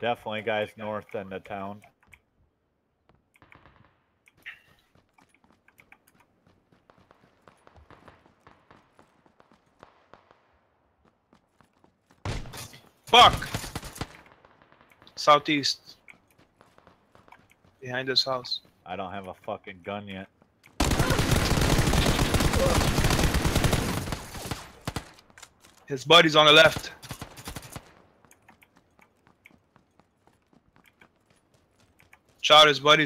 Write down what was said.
Definitely guys north end of town. Fuck! Southeast. Behind this house. I don't have a fucking gun yet. His buddy's on the left. Shot his buddies.